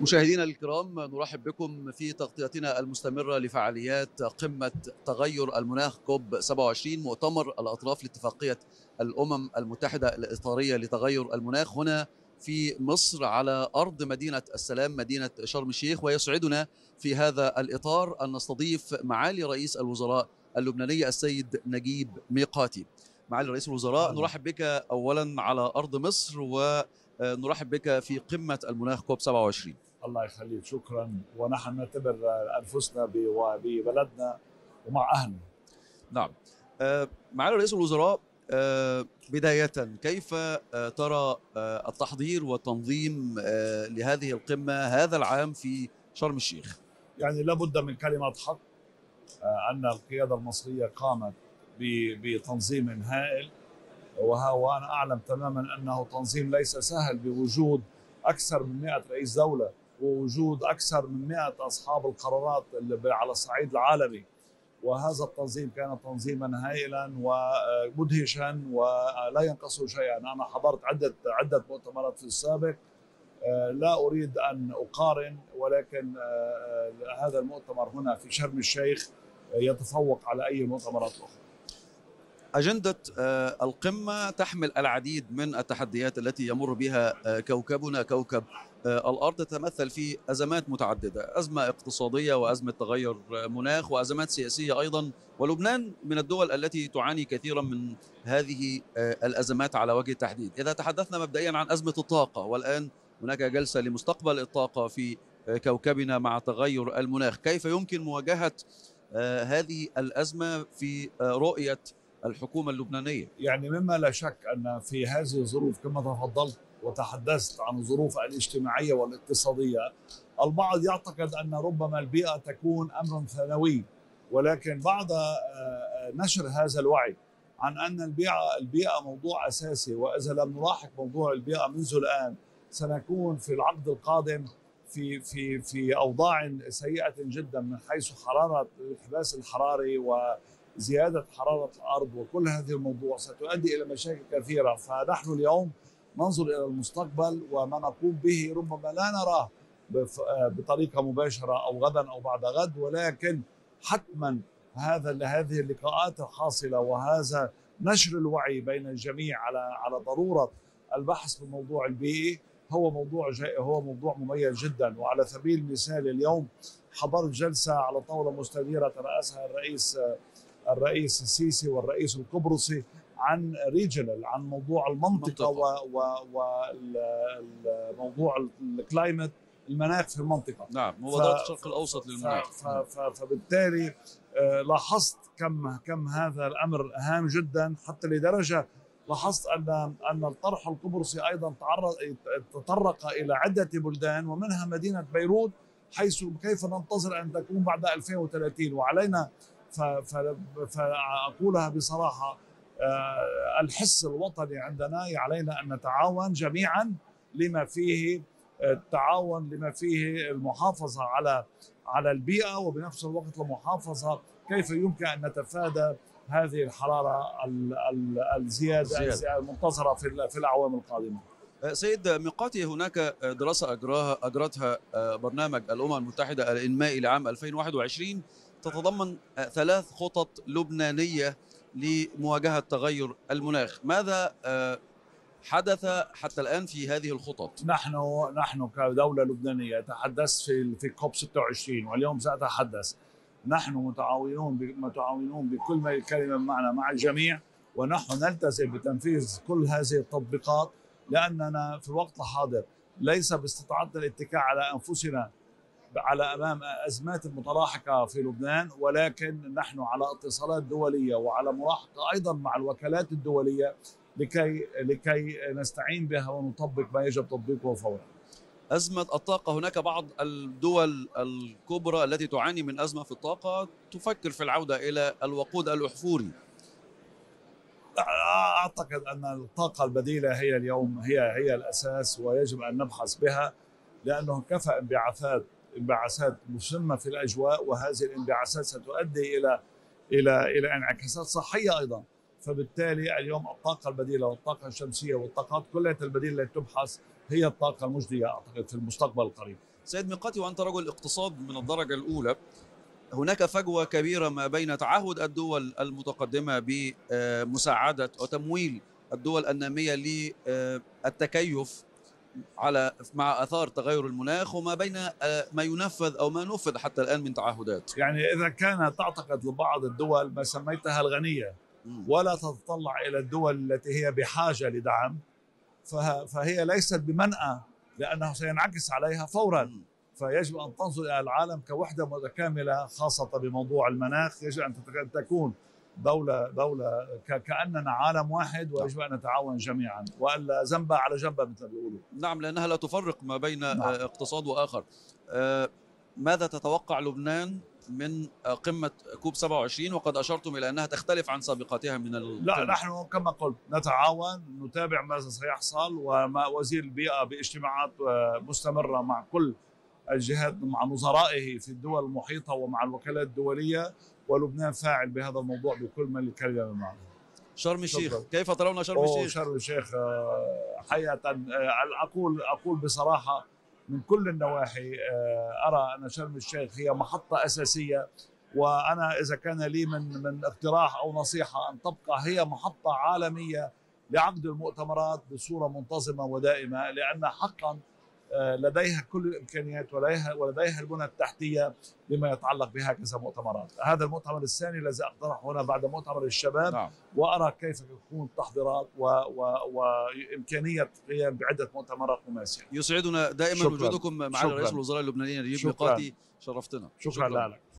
مشاهدينا الكرام نرحب بكم في تغطيتنا المستمرة لفعاليات قمة تغير المناخ كوب 27 مؤتمر الأطراف لاتفاقية الأمم المتحدة الإطارية لتغير المناخ هنا في مصر على أرض مدينة السلام مدينة شرم الشيخ. ويسعدنا في هذا الإطار أن نستضيف معالي رئيس الوزراء اللبناني السيد نجيب ميقاتي. معالي رئيس الوزراء نرحب بك أولا على أرض مصر ونرحب بك في قمة المناخ كوب 27 الله يخليك. شكرا. ونحن نعتبر أنفسنا ببلدنا ومع أهلنا. نعم. آه، معالي رئيس الوزراء آه، بداية كيف آه، ترى التحضير والتنظيم لهذه القمة هذا العام في شرم الشيخ؟ يعني لابد من كلمة حق أن القيادة المصرية قامت بتنظيم هائل. وأنا أعلم تماما أنه تنظيم ليس سهل بوجود أكثر من 100 رئيس دولة ووجود أكثر من 100 أصحاب القرارات على الصعيد العالمي. وهذا التنظيم كان تنظيما هائلا ومدهشا ولا ينقصه شيئا. أنا حضرت عده عدة مؤتمرات في السابق. لا أريد أن أقارن ولكن هذا المؤتمر هنا في شرم الشيخ يتفوق على أي مؤتمرات أخرى. أجندة القمة تحمل العديد من التحديات التي يمر بها كوكبنا. كوكب الأرض تتمثل في أزمات متعددة، أزمة اقتصادية وأزمة تغير مناخ وأزمات سياسية أيضا، ولبنان من الدول التي تعاني كثيرا من هذه الأزمات على وجه التحديد. إذا تحدثنا مبدئيا عن أزمة الطاقة والآن هناك جلسة لمستقبل الطاقة في كوكبنا مع تغير المناخ، كيف يمكن مواجهة هذه الأزمة في رؤية الحكومة اللبنانية؟ يعني مما لا شك أن في هذه الظروف كما تفضلت وتحدثت عن الظروف الاجتماعية والاقتصادية البعض يعتقد أن ربما البيئة تكون أمر ثانوي ولكن بعد نشر هذا الوعي عن أن البيئة البيئة موضوع أساسي وإذا لم نلاحق موضوع البيئة منذ الآن سنكون في العقد القادم في في في أوضاع سيئة جدا من حيث حرارة الانحباس الحراري وزياده حرارة الأرض وكل هذه الموضوع ستؤدي إلى مشاكل كثيرة. فنحن اليوم ننظر إلى المستقبل وما نقوم به ربما لا نراه بطريقة مباشرة أو غدا أو بعد غد ولكن حتما هذا هذه اللقاءات الحاصلة وهذا نشر الوعي بين الجميع على على ضرورة البحث في الموضوع البيئي هو موضوع هو موضوع مميز جدا. وعلى سبيل المثال اليوم حضرت جلسة على طاولة مستديرة ترأسها الرئيس الرئيس السيسي والرئيس القبرصي عن regional عن موضوع المنطقة وموضوع ال climate المناخ في المنطقة. نعم مبادره الشرق الأوسط للمناخ. فبالتالي لاحظت كم كم هذا الأمر هام جدا حتى لدرجة لاحظت ان أن الطرح القبرصي أيضا تعرض تطرق إلى عدة بلدان ومنها مدينة بيروت حيث كيف ننتظر أن تكون بعد 2030 وعلينا فأقولها بصراحة الحس الوطني عندنا علينا أن نتعاون جميعا لما فيه التعاون لما فيه المحافظة على على البيئة وبنفس الوقت المحافظة كيف يمكن أن نتفادى هذه الحرارة الزيادة المنتظرة في في الأعوام القادمة. سيد ميقاتي هناك دراسة اجراها اجرتها برنامج الأمم المتحدة الإنمائي لعام 2021 تتضمن ثلاث خطط لبنانية لمواجهة تغير المناخ، ماذا حدث حتى الآن في هذه الخطط؟ نحن نحن كدولة لبنانية تحدثت في في كوب 26 واليوم سأتحدث نحن متعاونون متعاونون بكل ما الكلمة معنا مع الجميع ونحن نلتزم بتنفيذ كل هذه التطبيقات لأننا في الوقت الحاضر ليس باستطاعتنا الاتكاء على أنفسنا على أمام أزمات متلاحقه في لبنان ولكن نحن على اتصالات دولية وعلى ملاحقة أيضا مع الوكالات الدولية لكي لكي نستعين بها ونطبق ما يجب تطبيقه فورا. أزمة الطاقة هناك بعض الدول الكبرى التي تعاني من أزمة في الطاقة تفكر في العودة إلى الوقود الأحفوري أعتقد أن الطاقة البديلة هي اليوم هي هي الأساس ويجب أن نبحث بها لأنه كفى انبعاثات انبعاثات مسمة في الأجواء وهذه الانبعاثات ستؤدي إلى إلى إلى انعكاسات صحية أيضا. فبالتالي اليوم الطاقة البديلة والطاقة الشمسية والطاقات كلها البديلة التي تبحث هي الطاقة المجدية أعتقد في المستقبل القريب. سيد ميقاتي وأنت رجل اقتصاد من الدرجة الأولى هناك فجوة كبيرة ما بين تعهد الدول المتقدمة بمساعدة وتمويل الدول النامية للتكيف على مع آثار تغير المناخ وما بين آه، ما ينفذ أو ما نفذ حتى الآن من تعهدات. يعني إذا كانت تعتقد لبعض الدول ما سميتها الغنية ولا تتطلع إلى الدول التي هي بحاجة لدعم فه- فهي ليست بمنأى لأنه سينعكس عليها فورا. فيجب أن تنظر إلى العالم كوحدة متكاملة خاصة بموضوع المناخ يجب أن تكون دولة دولة ك- كأننا عالم واحد ويجب أن نتعاون جميعا. وألا ذنب على جنب مثل ما بيقولوا. نعم لأنها لا تفرق ما بين نعم. آه، اقتصاد وآخر. آه، ماذا تتوقع لبنان من آه، قمة كوب 27 وقد أشرتم إلى أنها تختلف عن سابقتها من ال لا نحن كما قلت نتعاون نتابع ماذا سيحصل وما وزير البيئة باجتماعات مستمرة مع كل الجهات مع نظرائه في الدول المحيطة ومع الوكالات الدولية ولبنان فاعل بهذا الموضوع بكل من الكلمة معه شرم الشيخ. كيف ترون شرم الشيخ؟ شرم الشيخ آه، حقيقة آه، أقول أقول بصراحة من كل النواحي آه، أرى أن شرم الشيخ هي محطة أساسية وأنا إذا كان لي من من اقتراح أو نصيحة أن تبقى هي محطة عالمية لعقد المؤتمرات بصورة منتظمة ودائمة لأن حقا لديها كل الإمكانيات ولديها ولديها البنى التحتية لما يتعلق بهكذا مؤتمرات، هذا المؤتمر الثاني الذي اقترحه هنا بعد مؤتمر الشباب نعم وأرى كيف تكون التحضيرات و... و... وإمكانية القيام بعدة مؤتمرات خماسيه. يسعدنا دائما شكراً. وجودكم مع شكراً. رئيس الوزراء اللبناني نجيب. ميقاتي شرفتنا شكرا, شكرا. لك.